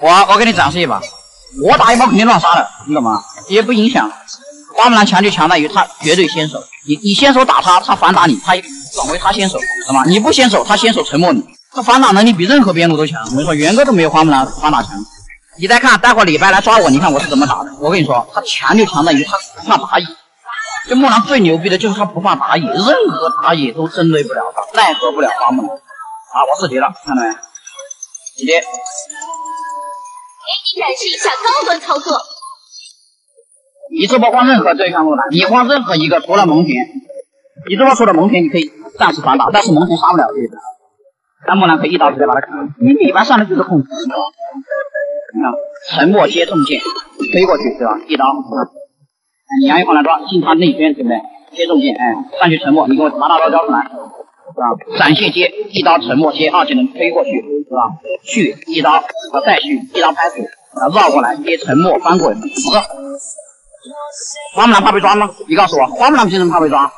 我我给你展示一把，我打一把肯定乱杀的，你懂吗？也不影响。花木兰强就强在于他绝对先手，你你先手打他，他反打你，他转为他先手，懂吗？你不先手，他先手沉默你，他反打能力比任何边路都强。我跟你说，元哥都没有花木兰反打强。你再看，待会李白来抓我，你看我是怎么打的？我跟你说，他强就强在于他不怕打野。这木兰最牛逼的就是他不怕打野，任何打野都针对不了他，奈何不了花木兰。啊，我四级了，看到没？直接。展示一下高端操作。你这波换任何对抗木兰，你换任何一个除了蒙恬，你这波除了蒙恬，你可以暂时反打，但是蒙恬杀不了这个。但木兰可以一刀直接把他砍了。你李白上来就是控制，你看沉默接重剑，飞过去对吧？一刀。你杨玉环来抓，进他内圈对不对？接重剑，哎，上去沉默，你给我拿大刀交出来，是吧？闪现接一刀沉默接二技能飞过去，是吧？续一刀，再续一刀拍死，他绕过来捏沉默翻滚，死。花木兰怕被抓吗？你告诉我，花木兰凭什么怕被抓？